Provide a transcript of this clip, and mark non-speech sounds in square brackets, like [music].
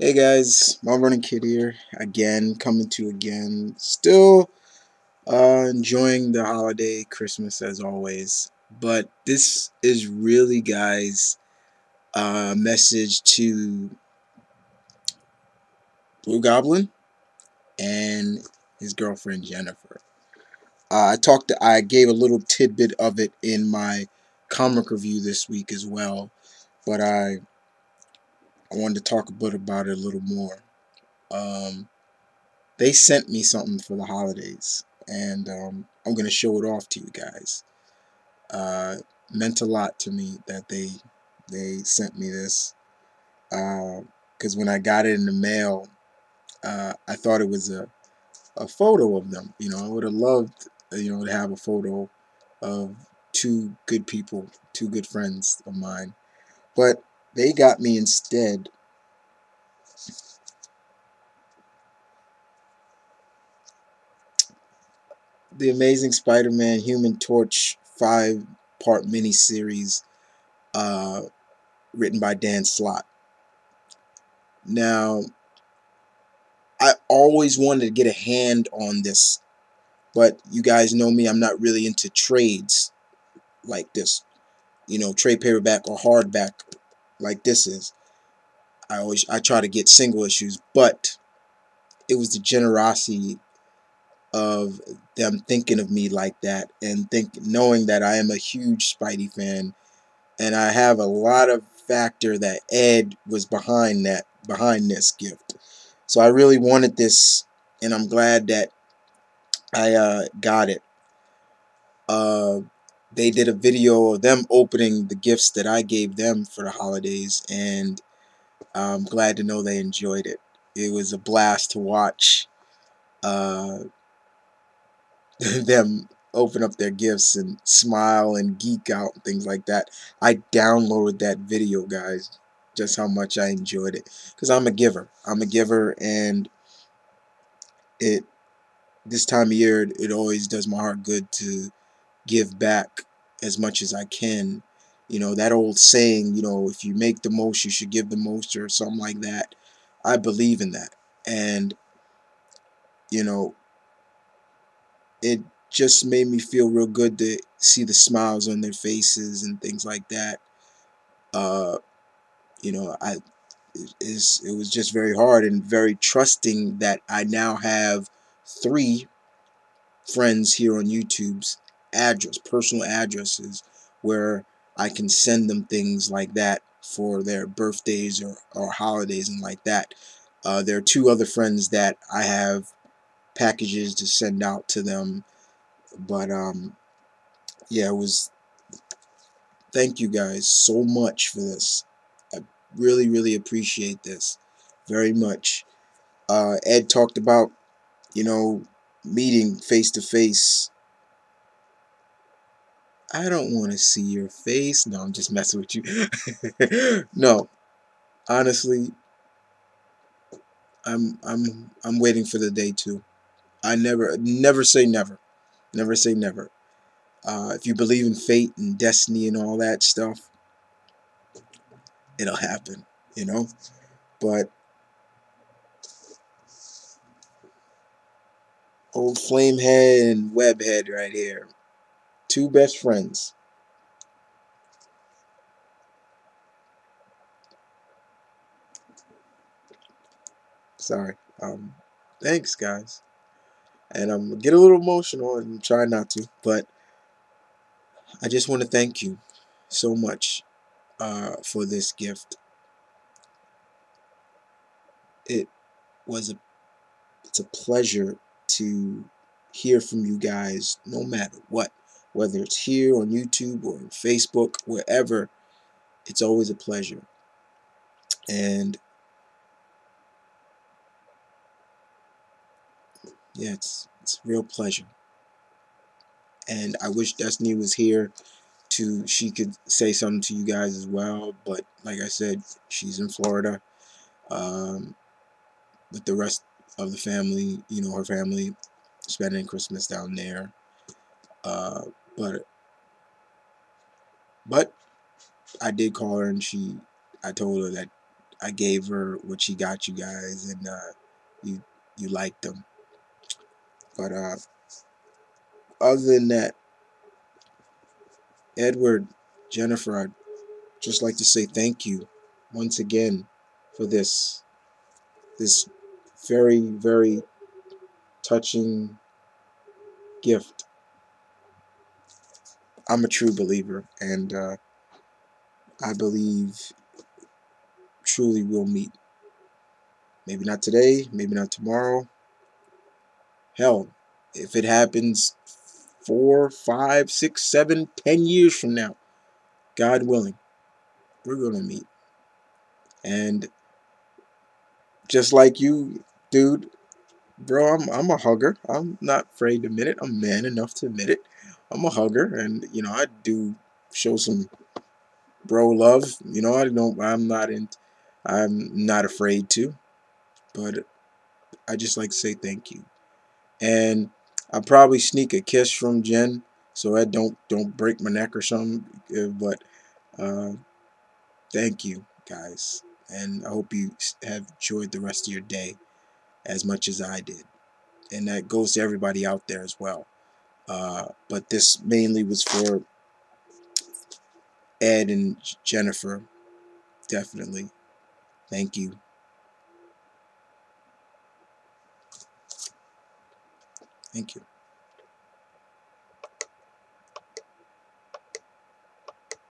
Hey guys, Mount Vernon Kid here again, coming to you again. Still uh, enjoying the holiday, Christmas as always. But this is really, guys, a message to Blue Goblin and his girlfriend Jennifer. Uh, I talked, to, I gave a little tidbit of it in my comic review this week as well, but I I wanted to talk a bit about it a little more. Um, they sent me something for the holidays, and um, I'm gonna show it off to you guys. Uh, meant a lot to me that they they sent me this because uh, when I got it in the mail, uh, I thought it was a a photo of them. You know, I would have loved you know to have a photo of two good people, two good friends of mine, but they got me instead the Amazing Spider-Man Human Torch five-part miniseries uh, written by Dan Slott. Now, I always wanted to get a hand on this, but you guys know me, I'm not really into trades like this. You know, trade paperback or hardback like this is. I always I try to get single issues, but it was the generosity of them thinking of me like that and think knowing that I am a huge Spidey fan and I have a lot of factor that Ed was behind that behind this gift. So I really wanted this and I'm glad that I uh, got it. Uh, they did a video of them opening the gifts that I gave them for the holidays and I'm glad to know they enjoyed it. It was a blast to watch. Uh, [laughs] them open up their gifts and smile and geek out and things like that. I downloaded that video, guys, just how much I enjoyed it. Because I'm a giver. I'm a giver, and it this time of year, it always does my heart good to give back as much as I can. You know, that old saying, you know, if you make the most, you should give the most, or something like that. I believe in that. And, you know, it just made me feel real good to see the smiles on their faces and things like that. Uh, you know, I is it was just very hard and very trusting that I now have three friends here on YouTube's address, personal addresses, where I can send them things like that for their birthdays or, or holidays and like that. Uh, there are two other friends that I have packages to send out to them. But um, yeah, it was. Thank you guys so much for this. I really, really appreciate this very much. Uh, Ed talked about, you know, meeting face to face. I don't want to see your face. No, I'm just messing with you. [laughs] no, honestly, I'm I'm I'm waiting for the day too. I never, never say never. Never say never. Uh, if you believe in fate and destiny and all that stuff, it'll happen, you know? But old Flamehead and Webhead right here. Two best friends. Sorry. Um, thanks, guys and I'm get a little emotional and try not to, but I just want to thank you so much uh, for this gift. It was a it's a pleasure to hear from you guys no matter what, whether it's here on YouTube or Facebook, wherever. It's always a pleasure. And yeah, it's it's a real pleasure. And I wish Destiny was here to she could say something to you guys as well. But like I said, she's in Florida um, with the rest of the family. You know, her family spending Christmas down there. Uh, but but I did call her and she I told her that I gave her what she got you guys, and uh, you you liked them. But uh, other than that, Edward, Jennifer, I'd just like to say thank you once again for this this very very touching gift. I'm a true believer, and uh, I believe truly we'll meet. Maybe not today, maybe not tomorrow. Hell, if it happens four, five, six, seven, ten years from now, God willing, we're going to meet. And just like you, dude, bro, I'm, I'm a hugger. I'm not afraid to admit it. I'm man enough to admit it. I'm a hugger, and you know I do show some bro love. You know I don't. I'm not in. I'm not afraid to, but I just like to say thank you, and I'll probably sneak a kiss from Jen so I don't don't break my neck or something. Uh, but uh, thank you guys, and I hope you have enjoyed the rest of your day as much as I did, and that goes to everybody out there as well. Uh, but this mainly was for Ed and Jennifer. Definitely. Thank you. Thank you.